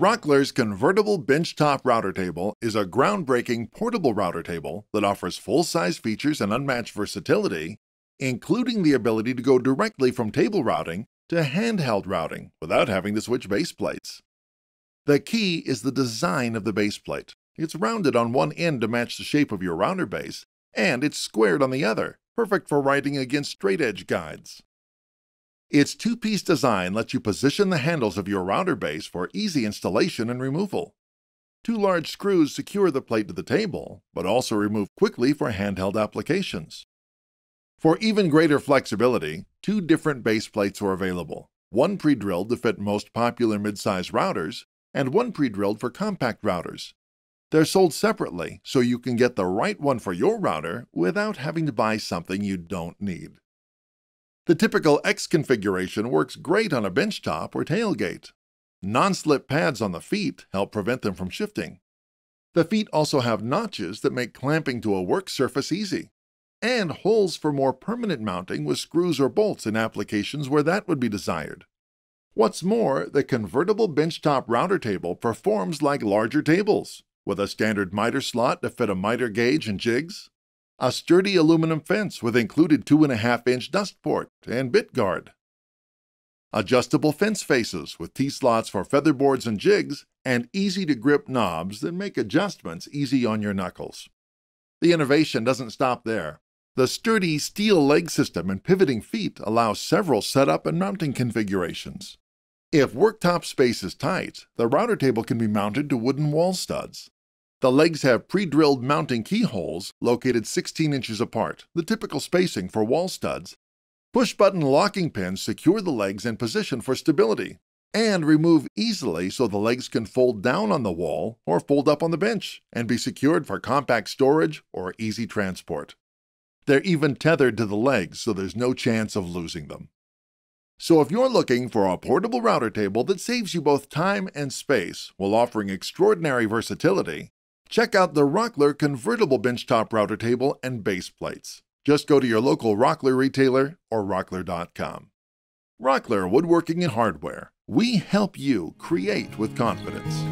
Rockler's convertible benchtop router table is a groundbreaking portable router table that offers full size features and unmatched versatility, including the ability to go directly from table routing to handheld routing without having to switch base plates. The key is the design of the base plate. It's rounded on one end to match the shape of your router base, and it's squared on the other, perfect for writing against straight edge guides. Its two piece design lets you position the handles of your router base for easy installation and removal. Two large screws secure the plate to the table, but also remove quickly for handheld applications. For even greater flexibility, two different base plates are available one pre drilled to fit most popular mid-size routers, and one pre drilled for compact routers. They're sold separately, so you can get the right one for your router without having to buy something you don't need. The typical X configuration works great on a benchtop or tailgate. Non-slip pads on the feet help prevent them from shifting. The feet also have notches that make clamping to a work surface easy, and holes for more permanent mounting with screws or bolts in applications where that would be desired. What's more, the convertible benchtop router table performs like larger tables, with a standard miter slot to fit a miter gauge and jigs, a sturdy aluminum fence with included 2.5 inch dust port and bit guard, adjustable fence faces with T-slots for featherboards and jigs, and easy-to-grip knobs that make adjustments easy on your knuckles. The innovation doesn't stop there. The sturdy steel leg system and pivoting feet allow several setup and mounting configurations. If worktop space is tight, the router table can be mounted to wooden wall studs. The legs have pre-drilled mounting keyholes located 16 inches apart, the typical spacing for wall studs. Push-button locking pins secure the legs in position for stability and remove easily so the legs can fold down on the wall or fold up on the bench and be secured for compact storage or easy transport. They're even tethered to the legs so there's no chance of losing them. So if you're looking for a portable router table that saves you both time and space while offering extraordinary versatility, Check out the Rockler convertible benchtop router table and base plates. Just go to your local Rockler retailer or rockler.com. Rockler Woodworking and Hardware. We help you create with confidence.